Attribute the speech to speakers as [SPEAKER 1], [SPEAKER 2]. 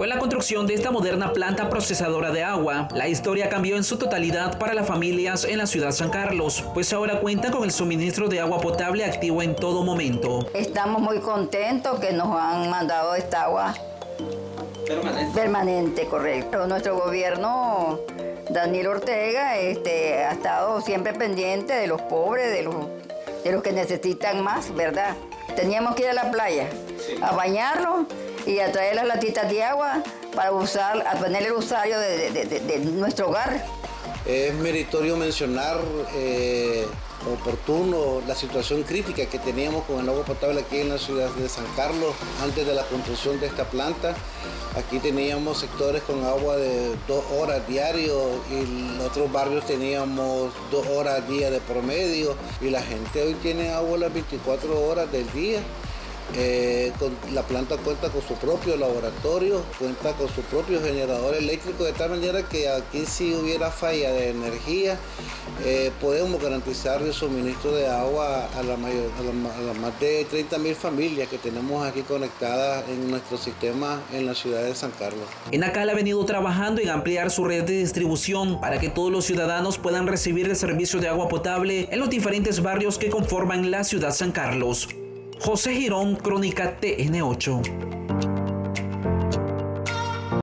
[SPEAKER 1] Con la construcción de esta moderna planta procesadora de agua, la historia cambió en su totalidad para las familias en la ciudad San Carlos, pues ahora cuenta con el suministro de agua potable activo en todo momento.
[SPEAKER 2] Estamos muy contentos que nos han mandado esta agua permanente, permanente correcto. Nuestro gobierno Daniel Ortega este, ha estado siempre pendiente de los pobres, de los, de los que necesitan más, ¿verdad? Teníamos que ir a la playa a bañarlos y a traer las latitas de agua para usar, a poner el usuario de, nuestro hogar.
[SPEAKER 3] Es meritorio mencionar eh, oportuno la situación crítica que teníamos con el agua potable aquí en la ciudad de San Carlos antes de la construcción de esta planta. Aquí teníamos sectores con agua de dos horas diario y otros barrios teníamos dos horas día de promedio y la gente hoy tiene agua las 24 horas del día. Eh, la planta cuenta con su propio laboratorio, cuenta con su propio generador eléctrico, de tal manera que aquí si hubiera falla de energía, eh, podemos garantizar el suministro de agua a, la mayor, a, las más de 30 mil familias que tenemos aquí conectadas en nuestro sistema en la ciudad de San Carlos.
[SPEAKER 1] Enacal ha venido trabajando en ampliar su red de distribución para que todos los ciudadanos puedan recibir el servicio de agua potable en los diferentes barrios que conforman la ciudad San Carlos. José Girón, Crónica TN8.